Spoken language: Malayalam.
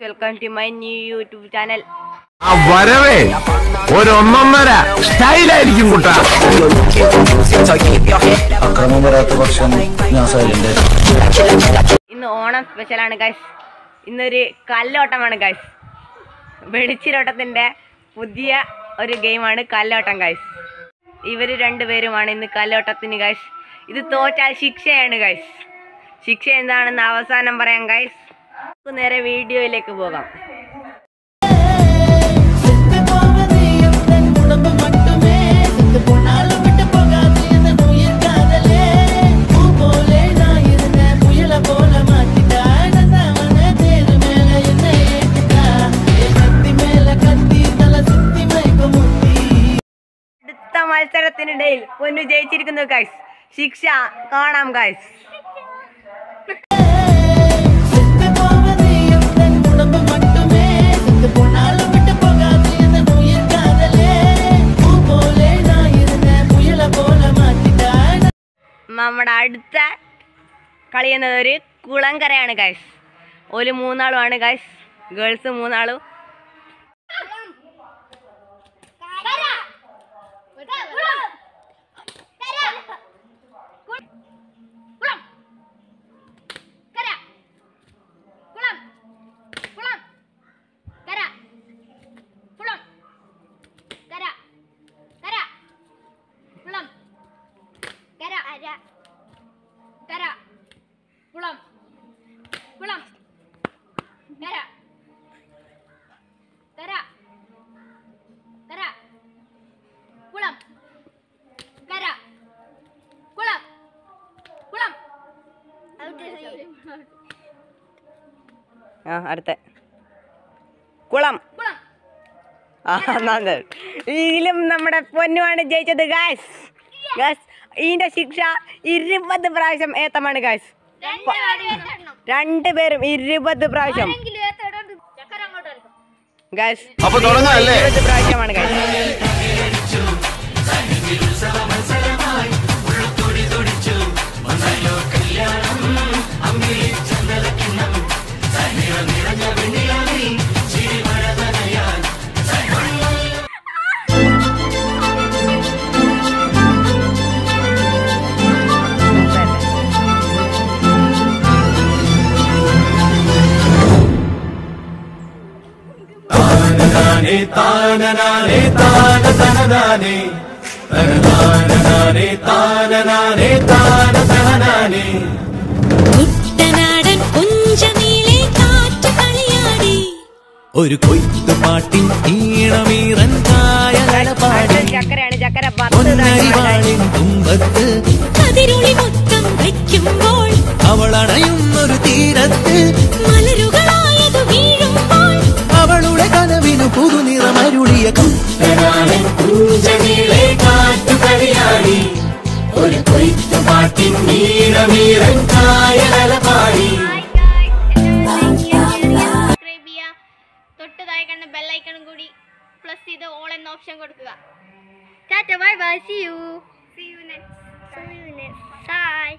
Welcome to my new YouTube channel ആ വരവേ ഒന്നൊന്നര സ്റ്റൈലായിരിക്കും കുട്ടാ. അക്രമം വരാത്ത പക്ഷം ഞാൻ സൈലന്റ് ഇന്ന് ഓണം സ്പെഷ്യലാണ് ഗൈസ് ഇന്നൊരു കല്ലോട്ടമാണ് ഗൈസ് വെളിച്ചിലോട്ടത്തിന്റെ പുതിയ ഒരു ഗെയിമാണ് കല്ലോട്ടം ഗൈസ് ഇവർ രണ്ടുപേരുമാണ് ഇന്ന് കല്ലോട്ടത്തിന് ഗൈസ് ഇത് തോറ്റാൽ ശിക്ഷയാണ് ഗൈസ് ശിക്ഷ എന്താണെന്ന് അവസാനം പറയാം ഗൈസ് നമുക്ക് നേരെ വീഡിയോയിലേക്ക് പോകാം. മത്സരത്തിനിടയിൽ പൊന്നു ജയിച്ചിരിക്കുന്നു ഗൈസ് ശിക്ഷ കാണാം ഗൈസ് നമ്മുടെ അടുത്ത കളി എന്നത് ഒരു കുളങ്കരയാണ് ഗൈസ് ഒരു മൂന്നാളുമാണ് ഗൈസ് ഗേൾസ് മൂന്നാളും. ആ അടുത്ത. കുളം. ആ നന്ദി. ഇതിലും നമ്മുടെ പൊന്നുമാണ് ജയിച്ചത് ഗായ്സ് ഗായ്സ് ഇതിന്റെ ശിക്ഷ ഇരുപത് പ്രാവശ്യം ഏത്തമാണ് ഗായ്സ് രണ്ടുപേരും ഇരുപത് പ്രാവശ്യം. ഗായ്സ് അപ്പൊ തുടങ്ങാല്ലേ ഇരുപത് പ്രാവശ്യമാണ് ഗായ്സ് കുട്ടനാടൻ കുഞ്ചനീളെ കാറ്റ് കളിയാടി. ഒരു കൊയ്ത്തുപാട്ടിൻ ഈണമീറൻ കായലല പാടി ചക്കരയാണ് ചക്കര. പൊന്നരിവാളിൻ തുമ്പത്ത്. കതിരുളി മൊത്തം വയ്ക്കുമ്പോൾ അവളണയുന്നൊരു തീരത്ത്. മലരുകളായതു നാട്ടിൻ വീരവീരനായ പാടി സബ്സ്ക്രൈബ് ചെയ്യുക തൊട്ട് താഴെ കണ്ട ബെല്ലൈക്കണം കൂടി പ്ലസ് ചെയ്ത് ഓൾ എന്ന ഓപ്ഷൻ കൊടുക്കുക. Tata bye bye see you see you next see you next bye